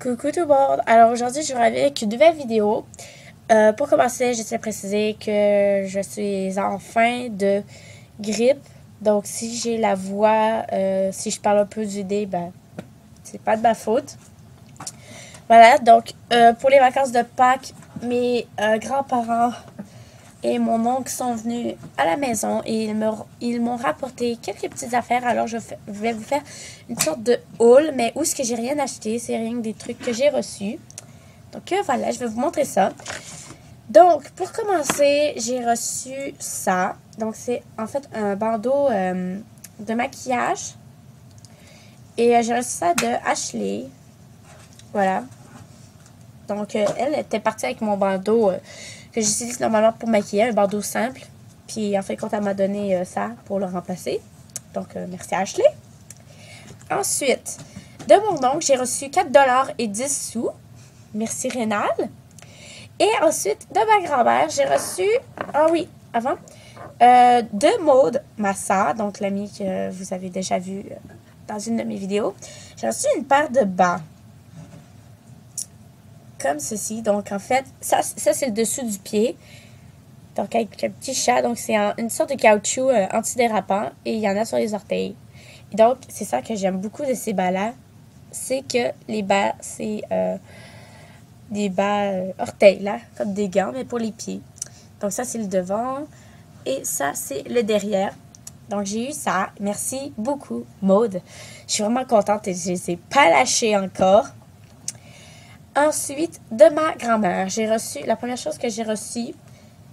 Coucou tout le monde! Alors aujourd'hui, je vous avec une nouvelle vidéo. Euh, pour commencer, je tiens à préciser que je suis en fin de grippe. Donc si j'ai la voix, euh, si je parle un peu du nez, ben, c'est pas de ma faute. Voilà, donc euh, pour les vacances de Pâques, mes grands-parents et mon oncle sont venus à la maison et ils m'ont rapporté quelques petites affaires. Alors, je, vais vous faire une sorte de haul, mais où est-ce que j'ai rien acheté? C'est rien que des trucs que j'ai reçus. Donc, euh, voilà, je vais vous montrer ça. Donc, pour commencer, j'ai reçu ça. Donc, c'est en fait un bandeau euh, de maquillage. Et euh, j'ai reçu ça de Ashley. Voilà. Donc, elle était partie avec mon bandeau que j'utilise normalement pour maquiller, un bandeau simple. Puis en fait, quand elle m'a donné euh, ça pour le remplacer. Donc, euh, merci Ashley. Ensuite, de mon oncle, j'ai reçu 4 dollars et 10 sous. Merci Rénal. Et ensuite, de ma grand-mère, j'ai reçu, ah oui, avant, euh, de Maude, ma donc l'amie que vous avez déjà vue dans une de mes vidéos. J'ai reçu une paire de bas comme ceci. Donc, en fait, ça, c'est le dessous du pied. Donc, avec un petit chat. Donc, c'est une sorte de caoutchouc euh, antidérapant. Et il y en a sur les orteils. Donc, c'est ça que j'aime beaucoup de ces bas-là. C'est que les bas, c'est euh, des bas euh, orteils, là. Comme des gants, mais pour les pieds. Donc, ça, c'est le devant. Et ça, c'est le derrière. Donc, j'ai eu ça. Merci beaucoup, Maude. Je suis vraiment contente et je ne les ai pas lâchés encore. Ensuite, de ma grand-mère, j'ai reçu, la première chose que j'ai reçue,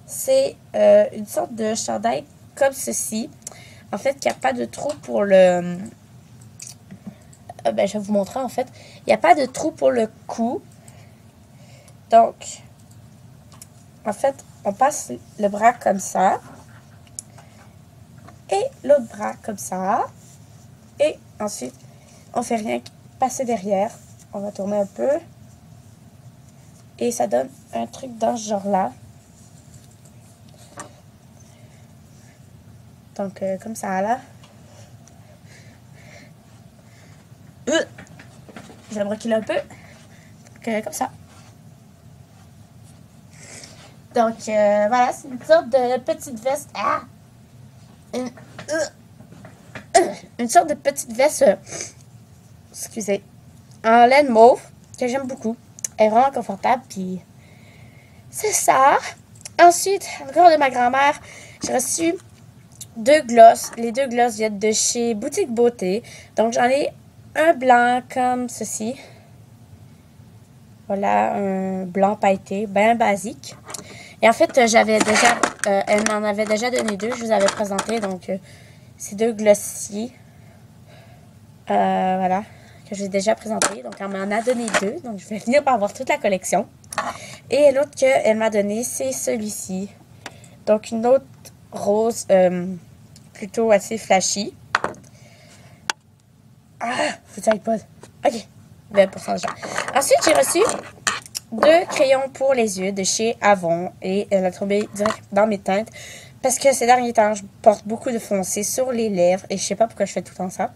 c'est euh, une sorte de chandail comme ceci. En fait, il n'y a pas de trou pour le... Euh, ben, je vais vous montrer, en fait. Il n'y a pas de trou pour le cou. Donc, en fait, on passe le bras comme ça. Et l'autre bras comme ça. Et ensuite, on fait rien que passer derrière. On va tourner un peu. Et ça donne un truc dans ce genre-là. Donc, euh, comme ça, là. Euh, je vais reculer un peu. Donc, euh, comme ça. Donc, voilà, c'est une sorte de petite veste. Ah! Une, une sorte de petite veste, excusez, en laine mauve, que j'aime beaucoup est vraiment confortable. Puis c'est ça. Ensuite, encore de ma grand-mère, j'ai reçu deux glosses. Les deux glosses viennent de chez Boutique Beauté. Donc j'en ai un blanc comme ceci. Voilà, un blanc pailleté, bien basique. Et en fait, j'avais déjà, euh, elle m'en avait déjà donné deux. Je vous avais présenté, donc, euh, ces deux glossiers. Euh, voilà que j'ai déjà présenté. Donc, elle m'en a donné deux. Donc, je vais venir par avoir toute la collection. Et l'autre qu'elle m'a donné, c'est celui-ci. Donc, une autre rose euh, plutôt assez flashy. Ah, vous pas. OK. 20% Ensuite, j'ai reçu deux crayons pour les yeux de chez Avon. Et elle a tombé direct dans mes teintes. Parce que ces derniers temps, je porte beaucoup de foncé sur les lèvres. Et je sais pas pourquoi je fais tout le temps ça.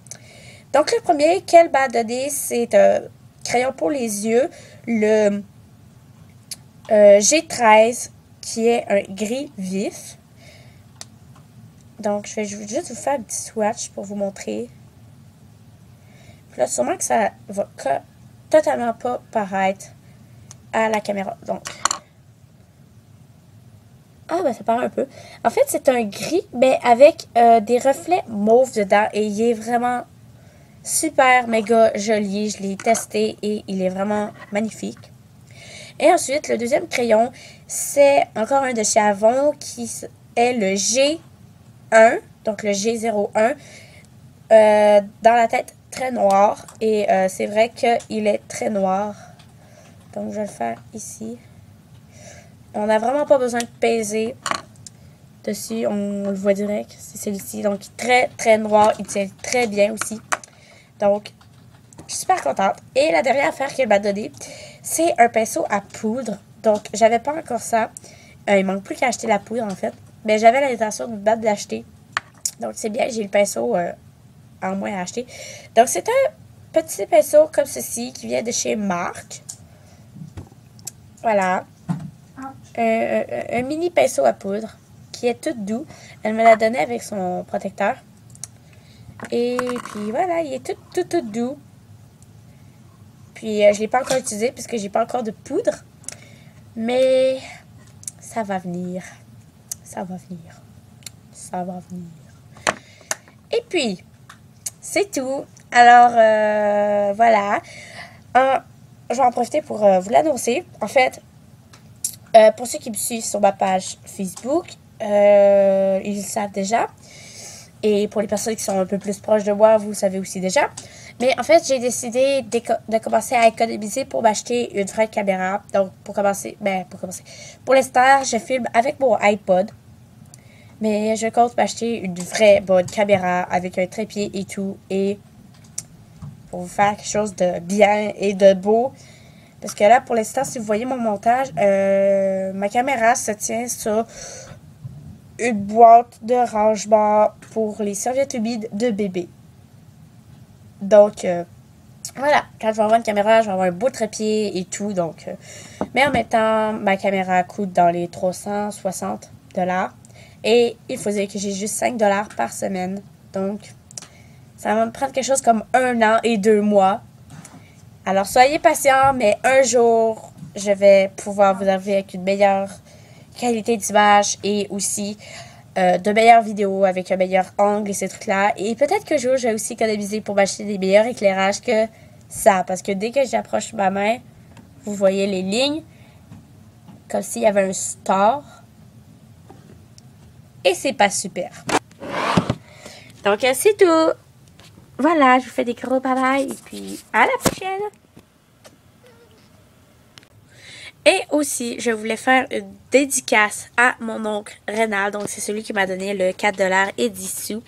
Donc, le premier qu'elle m'a donné, c'est un crayon pour les yeux, le euh, G13, qui est un gris vif. Donc, je vais juste vous faire un petit swatch pour vous montrer. Puis là, sûrement que ça va totalement pas paraître à la caméra. Donc, ah, ben ça paraît un peu. En fait, c'est un gris, mais avec euh, des reflets mauve dedans. Et il est vraiment super méga joli. Je l'ai testé et il est vraiment magnifique. Et ensuite, le deuxième crayon, c'est encore un de chez Avon qui est le G1, donc le G01, euh, dans la tête très noir. Et euh, c'est vrai qu'il est très noir. Donc, je vais le faire ici. On n'a vraiment pas besoin de peser dessus. On, le voit direct. C'est celui-ci. Donc, très, très noir. Il tient très bien aussi. Donc, je suis super contente. Et la dernière affaire qu'elle m'a donnée, c'est un pinceau à poudre. Donc, j'avais pas encore ça. Euh, il manque plus qu'à acheter la poudre, en fait. Mais j'avais l'intention de battre de l'acheter. Donc, c'est bien, j'ai le pinceau euh, en moins à acheter. Donc, c'est un petit pinceau comme ceci qui vient de chez Marc. Voilà. Un, mini pinceau à poudre qui est tout doux. Elle me l'a donné avec son protecteur. Et puis voilà, il est tout, tout, tout doux. Puis euh, je ne l'ai pas encore utilisé puisque j'ai pas encore de poudre. Mais ça va venir. Ça va venir. Ça va venir. Et puis, c'est tout. Alors, euh, voilà. je vais en profiter pour euh, vous l'annoncer. En fait, pour ceux qui me suivent sur ma page Facebook, ils le savent déjà. Et pour les personnes qui sont un peu plus proches de moi, vous le savez aussi déjà. Mais en fait, j'ai décidé de, commencer à économiser pour m'acheter une vraie caméra. Donc, pour commencer, ben, pour commencer. Pour l'instant, je filme avec mon iPod. Mais je compte m'acheter une vraie bonne caméra avec un trépied et tout. Et pour vous faire quelque chose de bien et de beau. Parce que là, pour l'instant, si vous voyez mon montage, euh, ma caméra se tient sur une boîte de rangement pour les serviettes humides de bébé. Donc, euh, voilà, quand je vais avoir une caméra, je vais avoir un beau trépied et tout. Donc, euh, mais en même temps, ma caméra coûte dans les 360 dollars. Et il faut que j'ai juste 5 dollars par semaine. Donc, ça va me prendre quelque chose comme un an et deux mois. Alors, soyez patients, mais un jour, je vais pouvoir vous arriver avec une meilleure qualité d'image et aussi euh, de meilleures vidéos avec un meilleur angle et ces trucs-là. Et peut-être que je vais aussi économiser pour m'acheter des meilleurs éclairages que ça. Parce que dès que j'approche ma main, vous voyez les lignes. Comme s'il y avait un star. Et c'est pas super. Donc, euh, c'est tout. Voilà, je vous fais des gros bye et puis à la prochaine. Et aussi, je voulais faire une dédicace à mon oncle Rénal. Donc, c'est celui qui m'a donné le 4$ et 10 sous.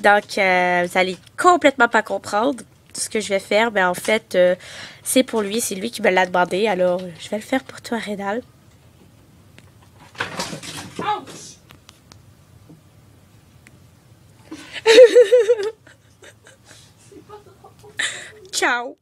Donc, euh, vous allez complètement pas comprendre ce que je vais faire. Mais en fait, euh, c'est pour lui. C'est lui qui me l'a demandé. Alors, je vais le faire pour toi, Rénal. Ciao